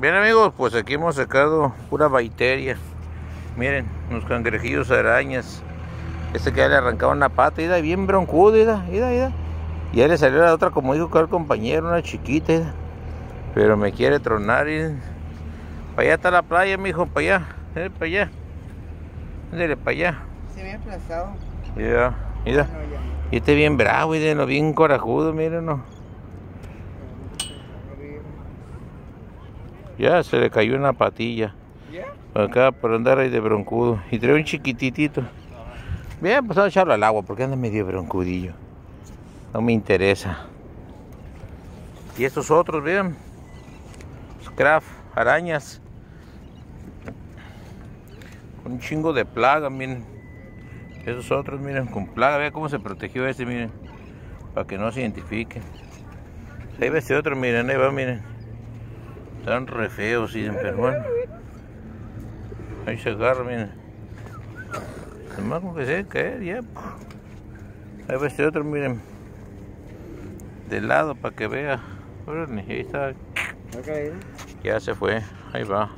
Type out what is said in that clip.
Bien amigos, pues aquí hemos sacado pura baiteria. Miren, unos cangrejillos arañas. Este que ya le arrancaba una pata, y bien broncudo, mira, mira, mira. Y ahí le salió la otra, como dijo que el compañero, una chiquita. Pero me quiere tronar, y Para allá está la playa, mijo, para allá. Eh, para allá. Ándale, para allá. Se me ha aplazado. Mira, mira. Y este bien bravo, y lo bien corajudo, miren, Ya se le cayó una patilla. Acá por andar ahí de broncudo. Y trae un chiquititito. Bien, pues vamos a echarlo al agua porque anda medio broncudillo. No me interesa. Y estos otros, vean. Scraft, arañas. Un chingo de plaga, miren. Esos otros, miren, con plaga. Vean cómo se protegió este, miren. Para que no se identifique. Ahí va este otro, miren, ahí va, miren. Están re feos, pero bueno. Ahí se agarra, miren. Como que se caer, ya. Ahí va este otro, miren. De lado para que vea. Ahí está. Ya se fue. Ahí va.